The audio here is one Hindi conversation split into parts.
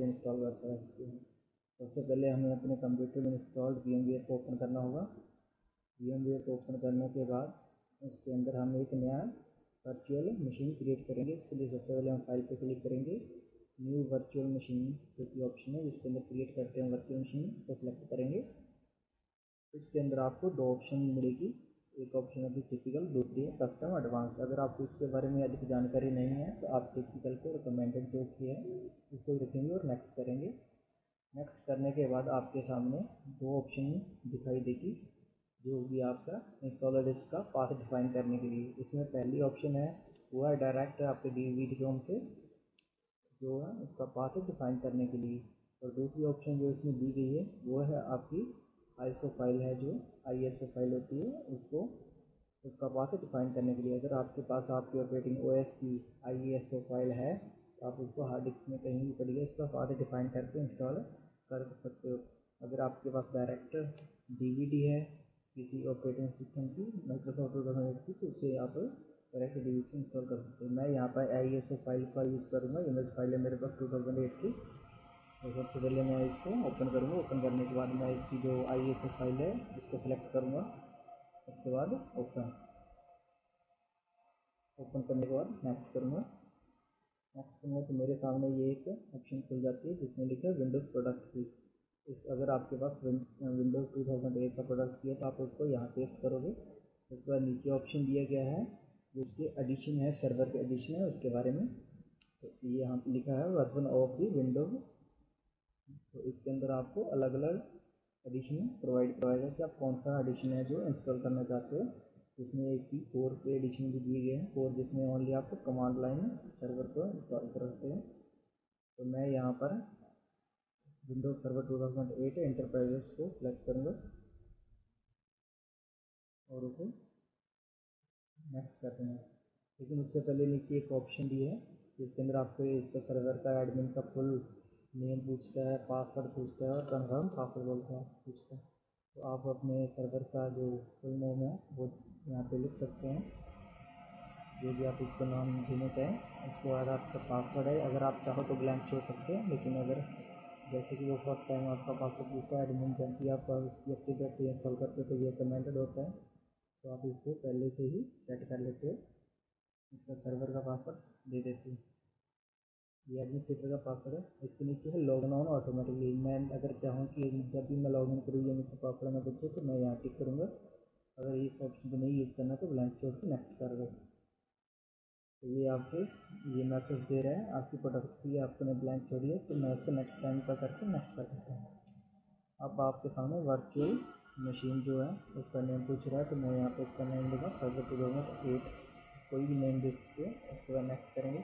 से इंस्टॉल कर सकते हैं। सबसे पहले हमें अपने कंप्यूटर में इंस्टॉल्ड वी को ओपन करना होगा। वी एम को ओपन करने के बाद उसके अंदर हम एक नया वर्चुअल मशीन क्रिएट करेंगे। इसके लिए सबसे पहले हम फ़ाइल पर क्लिक करेंगे। न्यू वर्चुअल मशीन जो कि ऑप्शन है, जिसके अंदर क्रिएट करते हैं वर्चुअल मशीन को सिलेक्ट करेंगे। इसके अंदर आपको दो ऑप्शन मिलेगी। एक ऑप्शन अभी टिपिकल दूसरी है कस्टम एडवांस अगर आपको इसके बारे में अधिक जानकारी नहीं है तो आप टिपिकल को रिकमेंडेड जो किया है, इसको रखेंगे और नेक्स्ट करेंगे। नेक्स्ट करने के बाद आपके सामने दो ऑप्शन दिखाई देगी, जो भी आपका इंस्टॉलर डिस्क का पाथ डिफाइन करने के लिए। इसमें पहली ऑप्शन है, वो है डायरेक्ट आपके डी वी से, जो है उसका पाथ डिफाइन करने के लिए। और दूसरी ऑप्शन जो इसमें दी गई है, वो है आपकी आईएसओ फ़ाइल है जो आईएसओ फ़ाइल होती है, उसको, उसका पाथ डिफाइन करने के लिए अगर आपके पास, आपके ऑपरेटिंग ओएस की आईएसओ फ़ाइल है तो आप उसको हार्ड डिस्क में कहीं भी है उसका पाथ डिफाइन करके इंस्टॉल कर सकते हो। अगर आपके पास डायरेक्ट डीवीडी है, किसी ऑपरेटिंग सिस्टम की माइक्रोसॉफ्ट टू थाउज़ेंड एट की तो उसे आप डायरेक्ट डी इंस्टॉल कर सकते हैं। मैं यहाँ पर आई एस फ़ाइल का यूज़ करूँगा इमेज फ़ाइल है मेरे पास टू थाउज़ेंड एट की। तो सबसे पहले मैं इसको ओपन करूँगा। ओपन करने के बाद मैं इसकी जो आई फ़ाइल है, इसको सेलेक्ट करूँगा। उसके बाद ओपन ओपन करने के बाद नेक्स्ट करूँगा। नेक्स्ट करूँगा तो मेरे सामने ये एक ऑप्शन खुल जाती है, जिसमें लिखा है विंडोज़ प्रोडक्ट की इस, अगर आपके पास विंडोज़ टू थाउज़ेंड एट का प्रोडक्ट किया तो आप उसको यहाँ पेस्ट करोगे। उसके बाद नीचे ऑप्शन दिया गया है, जिसके एडिशन है सर्वर के एडिशन है, उसके बारे में। तो ये यहाँ पे लिखा है वर्जन ऑफ़ दी विंडोज़ तो इसके अंदर आपको अलग अलग एडिशन प्रोवाइड करवाएगा कि आप कौन सा एडिशन है जो इंस्टॉल करना चाहते हो। इसमें एक की कोर पे एडिशन भी दिए गए हैं कोर जिसमें ओनली आप कमांड लाइन सर्वर को इंस्टॉल कर सकते हैं। तो मैं यहाँ पर विंडोज़ सर्वर 2008 एंटरप्राइजेस को सिलेक्ट करूँगा और उसे नेक्स्ट कर देंगे। लेकिन उससे पहले नीचे एक ऑप्शन दिया है, जिसके अंदर आपको इसका सर्वर का एडमिन का फुल नेम पूछता है पासवर्ड पूछता है और कन्फर्म पासवर्ड बोलता है, पूछता है। तो आप अपने सर्वर का जो फुल नेम है, वो यहाँ पे लिख सकते हैं। जो भी आप इसको नाम देना चाहें, उसके बाद आपका पासवर्ड है। अगर आप चाहो तो ब्लैंक छोड़ सकते हैं, लेकिन अगर जैसे कि वो फ़र्स्ट टाइम आपका पासवर्ड पूछता है एडमिन भी आप उसकी एक्टिवेट इंस्टॉल करते हो तो ये कमेंटेड होता है। तो आप इसको पहले से ही सेट कर लेते हो। इसका सर्वर का पासवर्ड दे देते हो। ये एडमिनिस्ट्रेटर का पासवर्ड है। इसके नीचे है लॉगिन ऑन ऑटोमेटिकली मैं अगर चाहूँ कि जब भी मैं लॉगिन करूँ ये मुझसे पासवर्ड में पूछे तो मैं यहाँ टिक करूँगा। अगर इस ऑप्शन को नहीं यूज़ करना तो ब्लैंक छोड़ के नेक्स्ट कर दो। तो ये आपसे ये मैसेज दे रहा है। आपकी प्रोडक्ट की आपने ब्लैंक छोड़ी है तो मैं इसको नेक्स्ट टाइम का करके नेक्स्ट कर देता हूँ। अब आपके सामने वर्चुअल मशीन जो है, उसका नेम पूछ रहा है तो मैं यहाँ पे इसका नेम दूँगा। सर्वर टू एट कोई भी नेम दे सकते हो, उसके बाद नेक्स्ट करेंगे।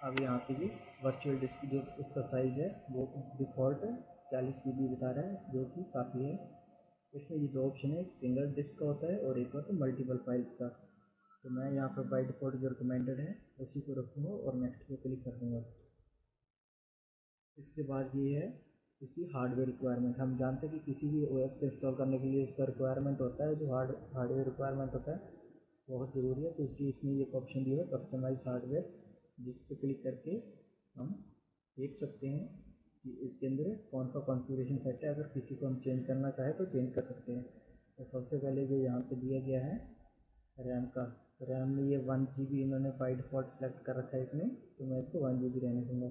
अब यहाँ पे भी वर्चुअल डिस्क जो उसका साइज़ है, वो डिफ़ॉल्ट चालीस जी बी बता रहा है, जो कि काफ़ी है। इसमें ये दो ऑप्शन है, एक सिंगल डिस्क का होता है और एक होता है मल्टीपल फाइल्स का। तो मैं यहाँ पर बाई डिफ़ॉल्ट जो रिकमेंडेड है, उसी को रखूँगा और नेक्स्ट पे क्लिक कर दूँगा। इसके बाद ये है, इसकी हार्डवेयर रिक्वायरमेंट हम जानते हैं कि किसी भी ओएस को इंस्टॉल करने के लिए इसका रिक्वायरमेंट होता है, जो हार्ड हार्डवेयर रिक्वायरमेंट होता है, बहुत ज़रूरी है। तो इसलिए इसमें एक ऑप्शन दिया है कस्टमाइज हार्डवेयर जिस पर क्लिक करके हम देख सकते हैं कि इसके अंदर कौन सा कॉन्फ़िगरेशन सेट है। अगर किसी को हम चेंज करना चाहें तो चेंज कर सकते हैं। तो सबसे पहले जो यहाँ पे दिया गया है रैम का। रैम में ये वन जी बी इन्होंने बाई डिफ़ॉल्ट सेलेक्ट कर रखा है इसमें। तो मैं इसको वन जी बी रहने दूँगा।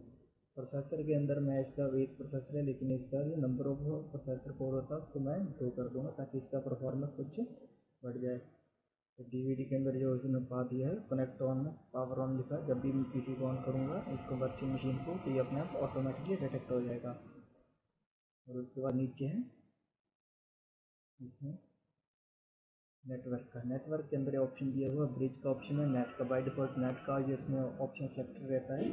प्रोसेसर के अंदर मैं इसका एक प्रोसेसर है, लेकिन इसका जो नंबर ऑफ़ प्रोसेसर कोड होता है, उसको मैं दो कर दूँगा ताकि इसका परफॉर्मेंस कुछ बढ़ जाए। तो डीवीडी के अंदर जो इसने पा दिया है कनेक्ट ऑन में पावर ऑन लिखा है, जब भी मैं पीसी को ऑन करूँगा, इसको वर्चुअल मशीन को तो ये अपने आप ऑटोमेटिकली डिटेक्ट हो जाएगा। और उसके बाद नीचे है, इसमें नेटवर्क का नेटवर्क के अंदर ऑप्शन दिया हुआ ब्रिज का ऑप्शन है नेट का बाई डिफ़ॉल्ट नेट का जो इसमें ऑप्शन सेलेक्टेड रहता है।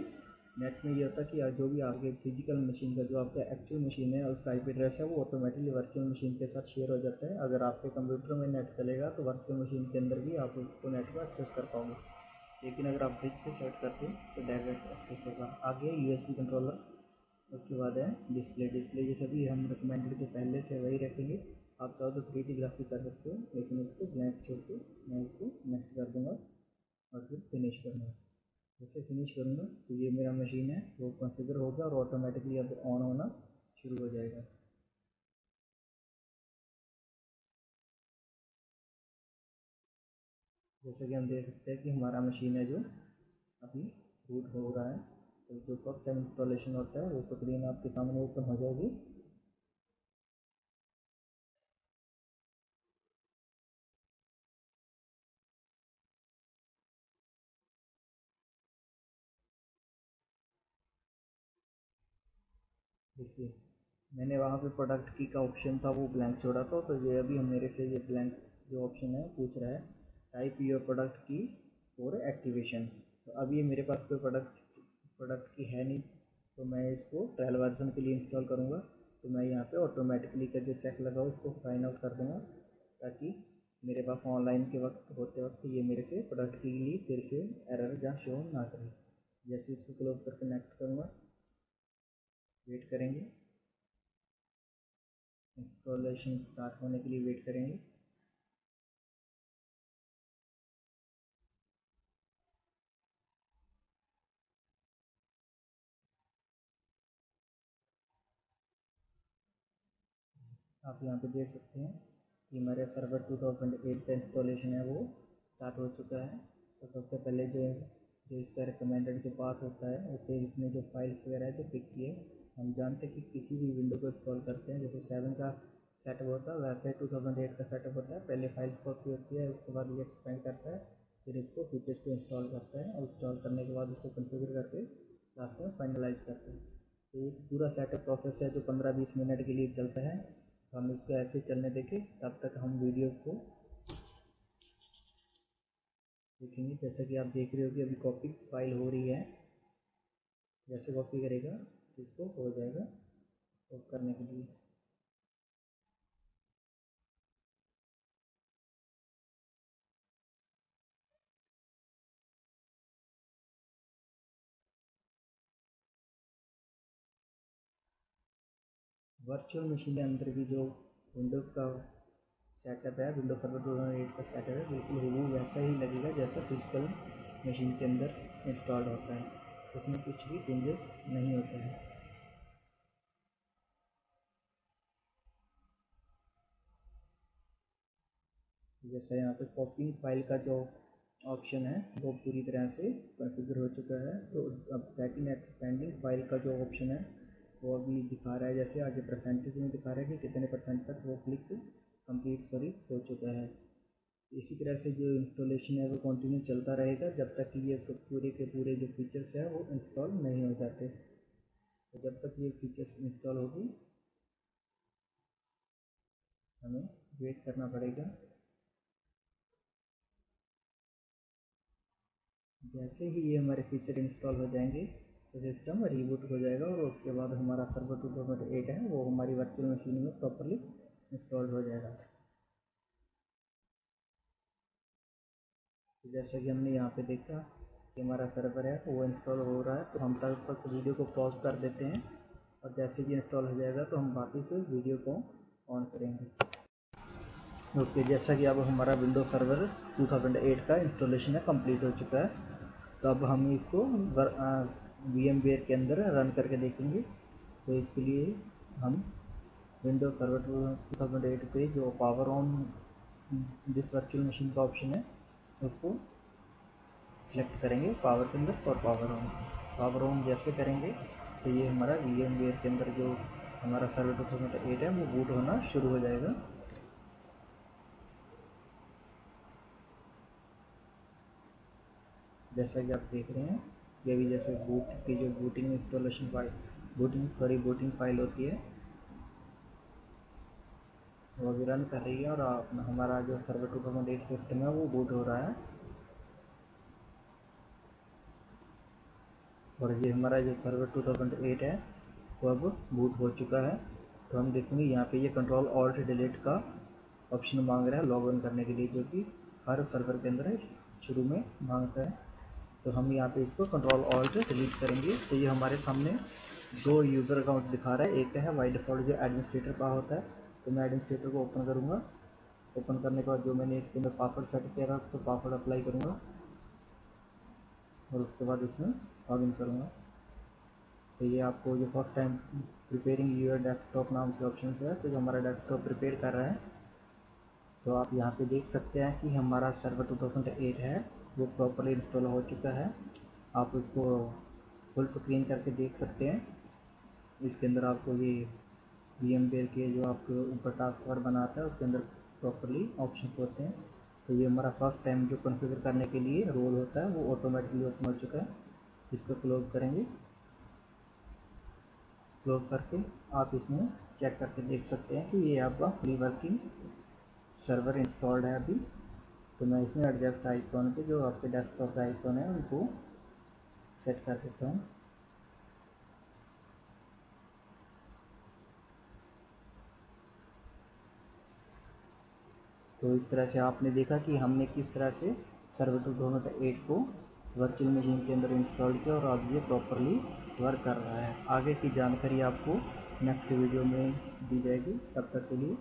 नेट में ये होता है कि जो भी आपके फ़िज़िकल मशीन का, जो आपका एक्चुअल मशीन है, उसका आईपी एड्रेस है, वो ऑटोमेटिकली वर्चुअल मशीन के साथ शेयर हो जाता है। अगर आपके कंप्यूटर में नेट चलेगा तो वर्चुअल मशीन के अंदर भी आप उसको नेट को एक्सेस कर पाओगे। लेकिन अगर आप ब्रिज पे सेट करते हैं तो डायरेक्ट एक्सेस होगा। आगे यू कंट्रोलर उसके बाद है डिस्प्ले डिस्प्ले ये सभी हम रिकमेंडेड जो पहले से वही रखेंगे। आप चाहो तो थ्री डी ग्राफिक कर सकते हो, लेकिन उसको ब्लैंक छोड़ के मैं इसको नेक्स्ट कर दूँगा और फिर फिनिश करूँगा। जैसे फिनिश करूँगा। तो ये मेरा मशीन है, वो कॉन्फ़िगर हो गया और ऑटोमेटिकली अब ऑन होना शुरू हो जाएगा। जैसे कि हम देख सकते हैं कि हमारा मशीन है जो अभी बूट हो रहा है। तो जो फ़र्स्ट टाइम इंस्टॉलेशन होता है, वो स्क्रीन आपके सामने ओपन हो जाएगी। देखिए, मैंने वहाँ पे प्रोडक्ट की का ऑप्शन था, वो ब्लैंक छोड़ा था तो ये अभी हम मेरे से ये ब्लैंक जो ऑप्शन है पूछ रहा है। टाइप योर प्रोडक्ट की और एक्टिवेशन तो अब ये मेरे पास कोई प्रोडक्ट प्रोडक्ट की है नहीं तो मैं इसको ट्रायल वर्जन के लिए इंस्टॉल करूँगा। तो मैं यहाँ पे ऑटोमेटिकली का जो चेक लगा, उसको साइन आउट कर दूँगा, ताकि मेरे पास ऑनलाइन के वक्त, होते वक्त ये मेरे से प्रोडक्ट के लिए फिर से एरर जहाँ शो ना करे। जैसे इसको क्लोज करके नेक्स्ट करूँगा। वेट करेंगे। इंस्टॉलेशन स्टार्ट होने के लिए वेट करेंगे। आप यहाँ पे देख सकते हैं कि हमारे सर्वर 2008 का इंस्टॉलेशन है वो स्टार्ट हो चुका है। तो सबसे पहले जो जो इसका रिकमेंडेड जो पाथ होता है, उसे इसने जो फाइल्स वगैरह है जो पिक किए हम जानते हैं कि किसी भी विंडो को इंस्टॉल करते हैं, जैसे सेवन का सेटअप होता है, वैसे टू थाउज़ेंड एट का सेटअप होता है। पहले फाइल्स कॉपी होती है, उसके बाद ये एक्सपेंड करता है, फिर इसको फीचर्स को इंस्टॉल करता है, और इंस्टॉल करने के बाद इसको कन्फिगर करके लास्ट में फाइनलाइज करते हैं। तो ये पूरा सेटअप प्रोसेस है जो पंद्रह बीस मिनट के लिए चलता है। तो हम इसको ऐसे चलने देखें, तब तक हम वीडियोज़ को देखेंगे। जैसा कि आप देख रहे हो कि अभी कॉपी फ़ाइल हो रही है। जैसे कॉपी करेगा तो इसको हो जाएगा ऑफ़ करने के लिए। वर्चुअल मशीन के अंदर भी जो विंडोज़ का सेटअप है विंडोज़ सर्वर दो हज़ार एट का सेटअप है, बिल्कुल हूबू वैसा ही लगेगा जैसा फ़िज़िकल मशीन के अंदर इंस्टॉल्ड होता है। उसमें कुछ भी चेंजेस नहीं होते हैं। जैसा यहाँ पे कॉपिंग फ़ाइल का जो ऑप्शन है, वो पूरी तरह से कॉन्फ़िगर हो चुका है। तो अब सेटिंग एक्सपेंडिंग फ़ाइल का जो ऑप्शन है, वो अभी दिखा रहा है, जैसे आगे परसेंटेज में दिखा रहा है कि कितने परसेंट तक वो क्लिक कंप्लीट सॉरी हो चुका है। इसी तरह से जो इंस्टॉलेशन है वो कंटिन्यू चलता रहेगा जब तक कि ये पूरे के पूरे जो फीचर्स हैं वो इंस्टॉल नहीं हो जाते। तो जब तक ये फीचर्स इंस्टॉल होगी, हमें वेट करना पड़ेगा। जैसे ही ये हमारे फीचर इंस्टॉल हो जाएँगे तो सिस्टम रिबूट हो जाएगा और उसके बाद हमारा सर्वर टू एट है, वो हमारी वर्चुअल मशीन में प्रॉपरली इंस्टॉल हो जाएगा। तो जैसा कि हमने यहाँ पे देखा कि हमारा सर्वर है, वो इंस्टॉल हो रहा है तो हम तब तक वीडियो को पॉज कर देते हैं और जैसे ही इंस्टॉल हो जाएगा तो हम वापस वीडियो को ऑन करेंगे। ओके जैसा कि अब हमारा विंडो सर्वर 2008 का इंस्टॉलेशन है कंप्लीट हो चुका है तो अब हम इसको वी एम के अंदर रन करके देखेंगे। तो इसके लिए हम Windows server two thousand eight पे जो पावर ऑन जिस वर्चुअल मशीन का ऑप्शन है उसको सिलेक्ट करेंगे पावर के अंदर और पावर ऑन पावर ऑन जैसे करेंगे तो ये हमारा वी एम वेयर के अंदर जो हमारा सर्वर टू थाउज़ेंड एट है, वो बूट होना शुरू हो जाएगा। जैसा कि आप देख रहे हैं, ये भी जैसे बूट की जो booting installation file booting sorry booting file होती है वो अभी रन कर रही है और हमारा जो server two thousand eight system है, वो बूट हो रहा है। और ये हमारा जो सर्वर टू थाउज़ेंड एट है, वो अब बूट हो चुका है। तो हम देखेंगे यहाँ पे ये कंट्रोल ऑल्ट डिलीट का ऑप्शन मांग रहा है लॉग इन करने के लिए, जो कि हर सर्वर के अंदर शुरू में माँगता है। तो हम यहाँ पे इसको कंट्रोल ऑल्ट डिलीट करेंगे। तो ये हमारे सामने दो यूज़र अकाउंट दिखा रहा है। एक है वाई डिफ़ॉल्ट जो एडमिनिस्ट्रेटर का होता है तो मैं एडमिनिस्ट्रेटर को ओपन करूँगा। ओपन करने के बाद जो मैंने इसके अंदर पासवर्ड सेट किया था तो पासवर्ड अप्लाई करूँगा। और उसके बाद इसमें लॉगिन करूँगा। तो ये आपको जो first time preparing your desktop नाम के ऑप्शन है तो जो हमारा डेस्कटॉप प्रिपेयर कर रहा है तो आप यहाँ पे देख सकते हैं कि हमारा सर्वर 2008 है, वो प्रॉपरली इंस्टॉल हो चुका है। आप उसको फुल स्क्रीन करके देख सकते हैं। इसके अंदर आपको ये वी एम के जो आपको ऊपर टास्क बार बनाता है, उसके अंदर प्रॉपरली ऑप्शन होते हैं। तो ये हमारा फ़र्स्ट टाइम जो कॉन्फ़िगर करने के लिए रोल होता है, वो ऑटोमेटिकली ओपन हो चुका है। इसको क्लोज करेंगे। क्लोज करके आप इसमें चेक करके देख सकते हैं कि ये आपका फ्री वर्किंग सर्वर इंस्टॉल्ड है अभी। तो मैं इसमें एडजस्ट आइकॉन पे जो आपके डेस्कटॉप का आइकॉन है, उनको सेट कर देता हूँ। तो इस तरह से आपने देखा कि हमने किस तरह से सर्वर टू थाउज़ेंड एट को वर्चुअल मशीन के अंदर इंस्टॉल किया और अब ये प्रॉपरली वर्क कर रहा है। आगे की जानकारी आपको नेक्स्ट वीडियो में दी जाएगी। तब तक के लिए